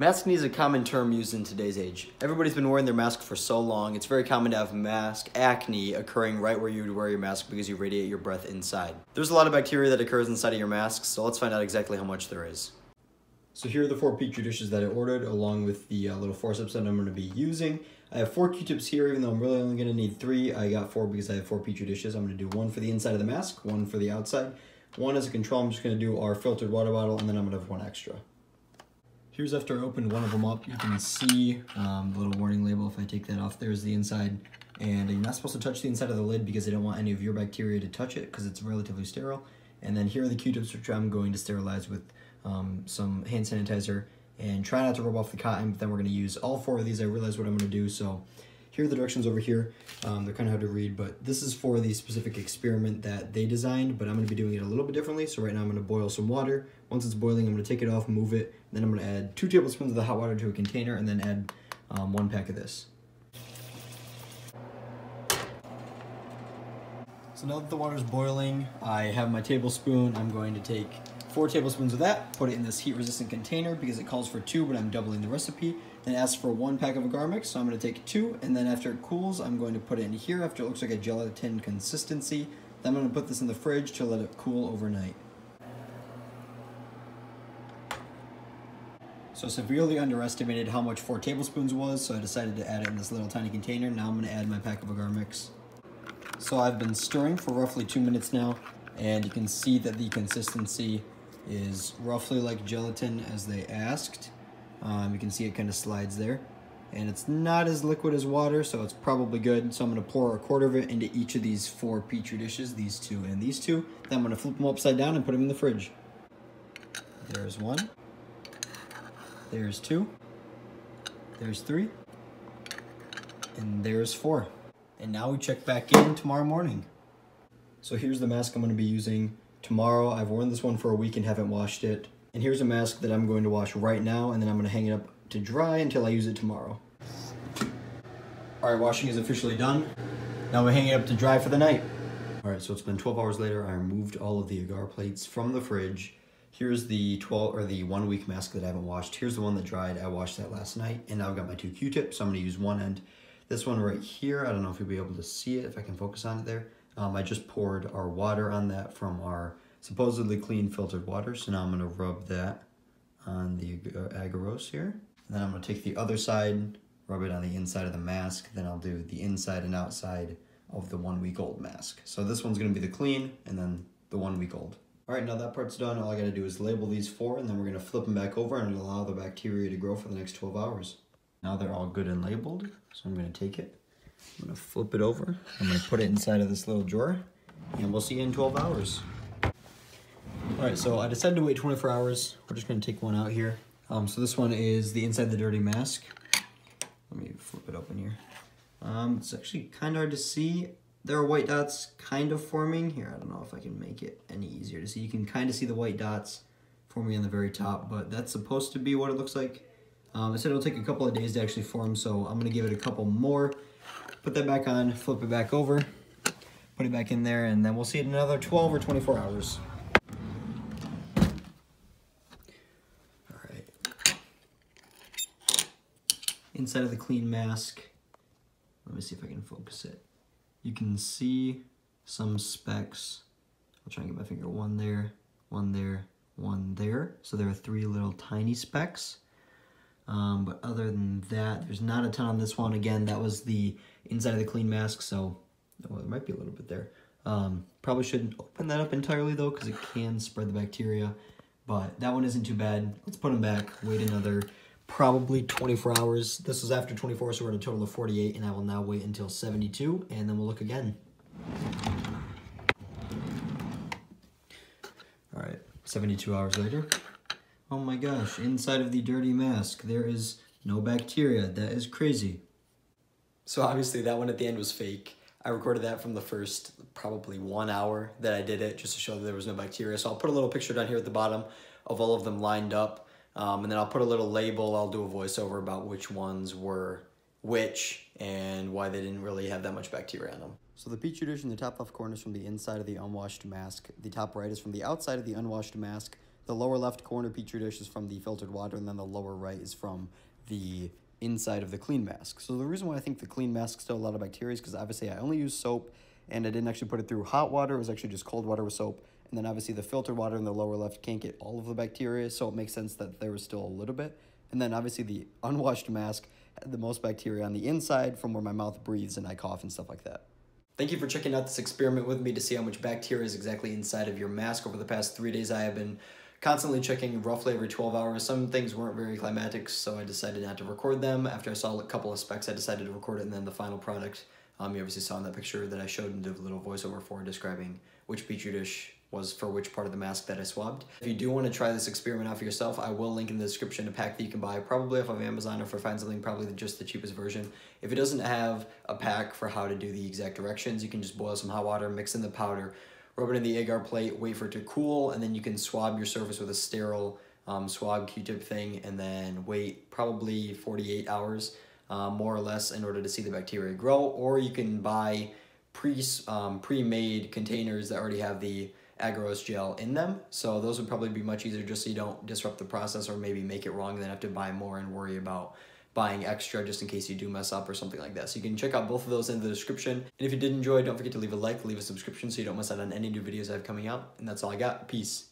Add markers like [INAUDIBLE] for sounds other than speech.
Masking is a common term used in today's age. Everybody's been wearing their mask for so long, it's very common to have mask acne occurring right where you would wear your mask because you radiate your breath inside. There's a lot of bacteria that occurs inside of your mask, so let's find out exactly how much there is. So here are the four Petri dishes that I ordered along with the uh, little forceps that I'm going to be using. I have four Q-tips here, even though I'm really only going to need three. I got four because I have four Petri dishes. I'm going to do one for the inside of the mask, one for the outside. One as a control, I'm just going to do our filtered water bottle, and then I'm going to have one extra. Here's after I opened one of them up, you can see um, the little warning label. If I take that off, there's the inside. And you're not supposed to touch the inside of the lid because I don't want any of your bacteria to touch it because it's relatively sterile. And then here are the Q-tips which I'm going to sterilize with um, some hand sanitizer and try not to rub off the cotton, but then we're gonna use all four of these. I realize what I'm gonna do, so here are the directions over here. Um, they're kind of hard to read, but this is for the specific experiment that they designed, but I'm gonna be doing it a little bit differently. So right now I'm gonna boil some water. Once it's boiling, I'm gonna take it off, move it, then I'm gonna add two tablespoons of the hot water to a container and then add um, one pack of this. So now that the water's boiling, I have my tablespoon. I'm going to take four tablespoons of that, put it in this heat resistant container because it calls for two, but I'm doubling the recipe. Then ask for one pack of agar mix, so I'm gonna take two, and then after it cools, I'm going to put it in here after it looks like a gelatin consistency. Then I'm gonna put this in the fridge to let it cool overnight. So severely underestimated how much four tablespoons was, so I decided to add it in this little tiny container. Now I'm gonna add my pack of agar mix. So I've been stirring for roughly two minutes now, and you can see that the consistency is roughly like gelatin as they asked. Um, you can see it kind of slides there. And it's not as liquid as water, so it's probably good. So I'm gonna pour a quarter of it into each of these four Petri dishes, these two and these two. Then I'm gonna flip them upside down and put them in the fridge. There's one. There's two. There's three. And there's four. And now we check back in tomorrow morning. So here's the mask I'm gonna be using tomorrow. I've worn this one for a week and haven't washed it. And here's a mask that I'm going to wash right now and then I'm gonna hang it up to dry until I use it tomorrow. All right, washing is officially done. Now we hang it up to dry for the night. All right, so it's been 12 hours later. I removed all of the agar plates from the fridge. Here's the 12 or the one week mask that I haven't washed. Here's the one that dried. I washed that last night and now I've got my two Q-tips. So I'm gonna use one end. This one right here, I don't know if you'll be able to see it, if I can focus on it there. Um, I just poured our water on that from our supposedly clean filtered water. So now I'm gonna rub that on the agarose here. And then I'm gonna take the other side, rub it on the inside of the mask. Then I'll do the inside and outside of the one week old mask. So this one's gonna be the clean and then the one week old. All right, now that part's done. All I gotta do is label these four and then we're gonna flip them back over and allow the bacteria to grow for the next 12 hours. Now they're all good and labeled. So I'm gonna take it, I'm gonna flip it over. I'm gonna put it inside of this little drawer and we'll see you in 12 hours. All right, so I decided to wait 24 hours. We're just gonna take one out here. Um, so this one is the inside the dirty mask. Let me flip it open here. Um, it's actually kind of hard to see. There are white dots kind of forming. Here, I don't know if I can make it any easier to see. You can kind of see the white dots forming on the very top, but that's supposed to be what it looks like. Um, I said it'll take a couple of days to actually form, so I'm gonna give it a couple more. Put that back on, flip it back over, put it back in there, and then we'll see it in another 12 or 24 hours. All right. Inside of the clean mask, let me see if I can focus it. You can see some specks. I'll try and get my finger. One there, one there, one there. So there are three little tiny specks. Um, but other than that, there's not a ton on this one. Again, that was the inside of the clean mask, so well, there might be a little bit there. Um, probably shouldn't open that up entirely though, because it can spread the bacteria. But that one isn't too bad. Let's put them back, wait another probably 24 hours. This is after 24, so we're at a total of 48, and I will now wait until 72, and then we'll look again. All right, 72 hours later. Oh my gosh, inside of the dirty mask, there is no bacteria. That is crazy. So obviously that one at the end was fake. I recorded that from the first probably one hour that I did it just to show that there was no bacteria. So I'll put a little picture down here at the bottom of all of them lined up. Um, and then I'll put a little label, I'll do a voiceover about which ones were which and why they didn't really have that much bacteria on them. So the Petri dish in the top left corner is from the inside of the unwashed mask. The top right is from the outside of the unwashed mask. The lower left corner petri dish is from the filtered water, and then the lower right is from the inside of the clean mask. So the reason why I think the clean mask still a lot of bacteria is because obviously I only use soap and I didn't actually put it through hot water. It was actually just cold water with soap. And then obviously the filtered water in the lower left can't get all of the bacteria, so it makes sense that there was still a little bit. And then obviously the [LAUGHS] unwashed mask had the most bacteria on the inside from where my mouth breathes and I cough and stuff like that. Thank you for checking out this experiment with me to see how much bacteria is exactly inside of your mask. Over the past three days, I have been constantly checking roughly every 12 hours. Some things weren't very climatic, so I decided not to record them. After I saw a couple of specks, I decided to record it, and then the final product, um, you obviously saw in that picture that I showed and did a little voiceover for describing which petri dish was for which part of the mask that I swabbed. If you do want to try this experiment out for yourself, I will link in the description a pack that you can buy probably off of Amazon or if I find something probably just the cheapest version. If it doesn't have a pack for how to do the exact directions, you can just boil some hot water, mix in the powder, rub it in the agar plate, wait for it to cool, and then you can swab your surface with a sterile um, swab Q-tip thing and then wait probably 48 hours uh, more or less in order to see the bacteria grow or you can buy pre um, pre-made containers that already have the agarose gel in them. So those would probably be much easier just so you don't disrupt the process or maybe make it wrong and then have to buy more and worry about buying extra just in case you do mess up or something like that. So you can check out both of those in the description. And if you did enjoy, don't forget to leave a like, leave a subscription so you don't miss out on any new videos I have coming out. And that's all I got. Peace.